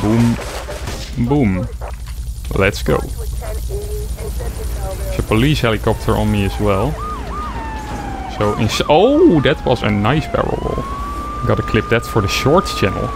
Boom. Boom. Let's go. There's a police helicopter on me as well. So, oh, that was a nice barrel roll. Gotta clip that for the shorts channel.